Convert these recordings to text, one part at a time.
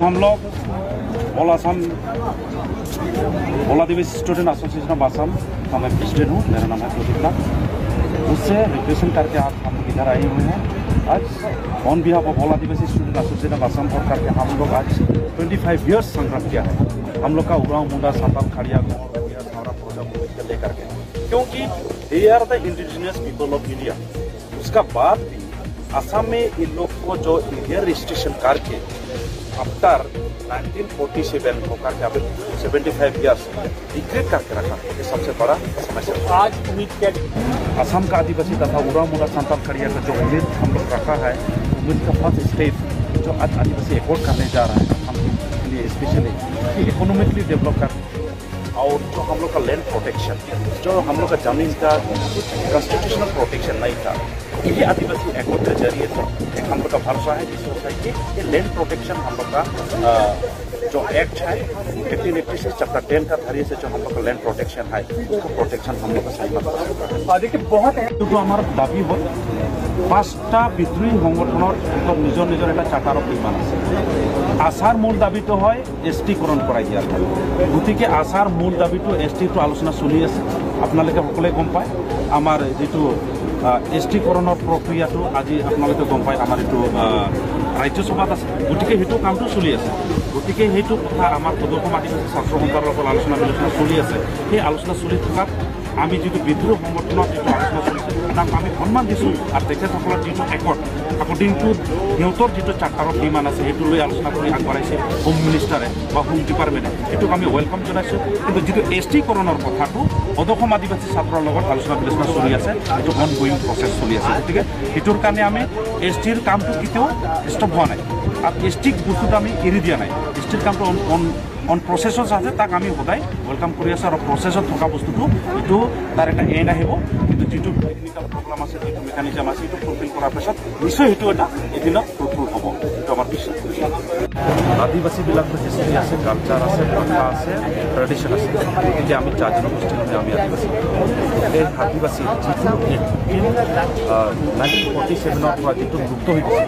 हम लोग all Assam Bangladesh student association of Assam का मैं प्रेसिडेंट हूँ, मेरा नाम है प्रदीप नाथ उससे रिप्रेजेंट करके आज हम लोग इधर आए हुए हैं। आज on behalf of Bangladesh student association of Assam और करके हम लोग आज 25 इयर्स संग्राम किया है। हम लोग का उड़ाव मुंडा, साताल, खड़िया लेकर के। क्योंकि they are the indigenous people of India उसका बाद भी में इन लोग को जो इंडियन रजिस्ट्रेशन करके आफ्टर 1947 होकर के अभी 75 इयर्स डिग्रेड करके रखा ये सबसे बड़ा समस्या। आज उम्मीद क्या असम का आदिवासी तथा उड़ा मुड़ा संतान खड़िया का जो उम्मीद हम लोग रखा है, उम्मीद का फ़र्स्ट स्टेप जो आज आदिवासी एक्ट करने जा रहा है। स्पेशली इकोनॉमिकली डेवलप कर और जो हम लोग का लैंड प्रोटेक्शन जो हम लोग का ज़मीन का कॉन्स्टिट्यूशनल प्रोटेक्शन नहीं था ये आदिवासी एक्ट के ज़रिए तो एक हम लोग का भरोसा है जिस सोसाइटी कि ये लैंड प्रोटेक्शन हम लोग का जो एक्ट है fifteen eighty six chapter ten का ज़रिए से जो हम लोग का लैंड प्रोटेक्शन है उसका प्रोटेक्शन हम लोग का सही मतलब हाँ, देखिए बहुत है। तो जो हमारा दाबी हो পাঁচটা হাতত নিজৰ নিজৰ এটা চাৰ্টাৰ অফ ডিমাণ্ড আছে। আশাৰ মূল দাবীটো হয় এছ টিকৰণ কৰাই দিয়াৰ গতিকে আশাৰ মূল দাবীটো এছ টিটো আলোচনা চলি আছে। আপোনালোকে সকলোৱে গম পায়। আমাৰ যিটো এছ টিকৰণৰ প্ৰক্ৰিয়াটো আজি আপোনালোকে গম পায়। আমাৰ এইটো আহ, ৰাজ্যসভাত আছে। গতিকে সেইটো কামটো চলি আছে। গতিকে সেইটো কথা প্ৰদৰ্শন আদিবাসী ছাত্ৰ সন্থাৰ লগত আলোচনা বিলোচনা চলি আছে। সেই আলোচনা চলি থকাত আমি যিটো বিদ্ৰোহ সংগঠনৰ যিটো আলোচনা চলিছে তাক আমি সন্মান দিছোঁ আৰু তেখেতসকলৰ যিটো একৰ্ড একৰ্ডিং টু সিহঁতৰ যিটো চাৰ্টাৰ অফ ডিমাণ্ড আছে সেইটো লৈ আলোচনা কৰি আগবঢ়াইছে হোম মিনিষ্টাৰে বা হোম ডিপাৰ্টমেণ্টে সেইটোক আমি ৱেলকাম জনাইছোঁ। কিন্তু যিটো এছ টিকৰণৰ কথাটো অদসম আদিবাসী ছাত্ৰৰ লগত আলোচনা বিলোচনা চলি আছে সেইটো অন গোয়িং প্ৰচেছ চলি আছে। গতিকে সেইটোৰ কাৰণে আমি এছ টিৰ কামটো কেতিয়াও ষ্টপ হোৱা নাই। আৰু এছ টিক বস্তুটো আমি এৰি দিয়া নাই। এছ টিৰ কামটো অন অন অন প্ৰচেছত আছে তাক আমি সদায় ৱেলকাম কৰি আছোঁ আৰু প্ৰচেছত থকা বস্তুটো এইটো তাৰ এটা এণ্ড আহিব। কিন্তু যিটো টেকনিকেল প্ৰব্লেম আছে যিটো মেকানিজম আছে সেইটো ফুলফিল কৰাৰ পিছত নিশ্চয় সেইটো এটা এদিনত ফ্ৰুটফুল হ'ব। আমাৰ বিশ্বাস আদিবাসীবিলাকৰ হিষ্ট্ৰী আছে কালচাৰ আছে ভাষা আছে ট্ৰেডিশ্যন আছে গতিকে আমি চাৰ জনগোষ্ঠীৰ আমি আদিবাসী। এই আদিবাসী নাইনটিন ফৰ্টি ছেভেনৰ পৰা যিটো মুক্ত হৈ গৈছে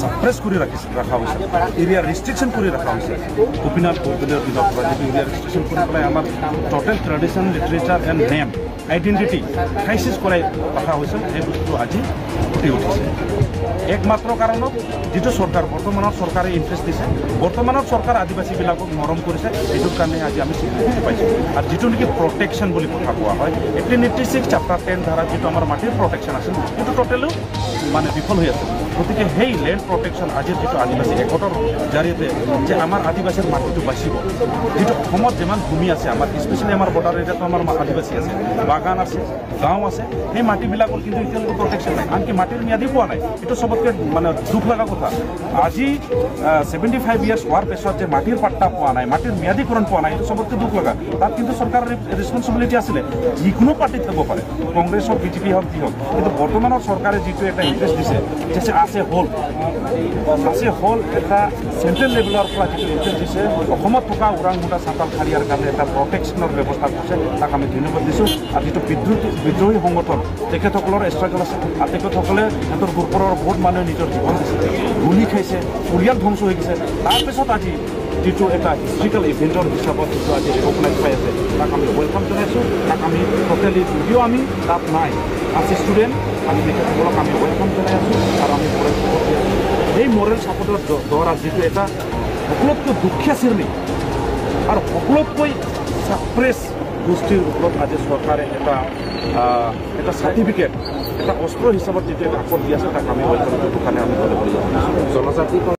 ছাপ্ৰেছ কৰি ৰাখিছে ৰখা হৈছে এৰিয়া ৰিষ্ট্ৰিকশ্যন কৰি ৰখা হৈছে গোপীনাথ বৰদলৈৰ দিনৰ পৰা যিটো এৰিয়া ৰিষ্ট্ৰিকশ্যন কৰি পেলাই আমাৰ total tradition literature and name identity crisis কৰাই ৰখা হৈছিল সেই বস্তুটো আজি ফুটি উঠিছে। একমাত্ৰ কাৰণত যিটো চৰকাৰ বৰ্তমানৰ চৰকাৰে ইণ্টাৰেষ্ট দিছে বৰ্তমানৰ চৰকাৰ আদিবাসীবিলাকক মৰম কৰিছে সেইটোৰ কাৰণে আজি আমি স্বীকৃতি পাইছোঁ। আৰু যিটো নেকি প্ৰটেকশ্যন বুলি কথা কোৱা হয় eighteen eighty six chapter ten ধাৰা যিটো আমাৰ মাটিৰ প্ৰটেকশ্যন আছিল সেইটো টোটেলো মানে বিফল হৈ আছে। গতিকে সেই লেণ্ড প্ৰটেকশ্যন আজিৰ যিটো আদিবাসী একতৰ জৰিয়তে যে আমাৰ আদিবাসীৰ মাটিটো বাচিব যিটো অসমত যিমান ভূমি আছে আমাৰ স্পেচিয়েলি আমাৰ বৰ্ডাৰ এৰিয়াতো আমাৰ আদিবাসী আছে বাগান আছে গাঁও আছে সেই মাটিবিলাকৰ কিন্তু এতিয়ালৈকে প্ৰটেকশ্যন নাই। আনকি মাটিৰ ম্যাদী পোৱা নাই। এইটো চবতকৈ মানে দুখ লগা কথা। আজি ছেভেণ্টি ফাইভ ইয়াৰ্ছ হোৱাৰ পিছত যে মাটিৰ পাট্টা পোৱা নাই মাটিৰ ম্যাদীকৰণ পোৱা নাই এইটো চবতকৈ দুখ লগা। তাত কিন্তু চৰকাৰৰ ৰেচপনচিবিলিটি আছিলে। যিকোনো পাৰ্টিত হ'ব পাৰে কংগ্ৰেছ হওক বিজেপি হওক যি হওক। কিন্তু বৰ্তমানৰ চৰকাৰে যিটো এটা ইণ্টাৰেষ্ট দিছে যে আছে হ'ল। আছে হ'ল এটা চেণ্ট্ৰেল লেভেলৰ পৰা যিটো ইণ্টাৰেষ্ট দিছে অসমত থকা ওৰাং মুটা চাঁতাল খাৰিয়াৰ কাৰণে এটা প্ৰটেকশ্যনৰ ব্যৱস্থা কৰিছে তাক আমি ধন্যবাদ দিছোঁ। আৰু যিটো বিদ্ৰোহী বিদ্ৰোহী সংগঠন তেখেতসকলৰ ষ্ট্ৰাগল আছে আৰু তেখেতসকলে সিহঁতৰ গুৰুপৰৰ বহুত মানুহে নিজৰ জীৱন দিছে গুলি খাইছে পৰিয়াল ধ্বংস হৈ গৈছে তাৰপিছত আজি যিটো এটা হিষ্ট্ৰিকেল ইভেণ্টৰ হিচাপত যিটো আজি ৰিকগনাইজ পাই আছে তাক আমি ৱেলকাম জনাইছোঁ তাক আমি টোটেলি যদিও আমি তাত নাই আছে ষ্টুডেণ্ট আমি তেখেতসকলক আমি ৱেলকাম জনাই আছোঁ আৰু আমি মৰেল এই মৰেল ছাপৰ্টৰ দ্বাৰা যিটো এটা সকলোতকৈ দুখীয়া শ্ৰেণী আৰু সকলোতকৈ ছাপ্ৰেছ গোষ্ঠীৰ ওপৰত আজি চৰকাৰে এটা এটা চাৰ্টিফিকেট এটা অস্ত্ৰ হিচাপত এটা আকত দি আছে তাক আমি কৰিব কাৰণে আমি জনজাতি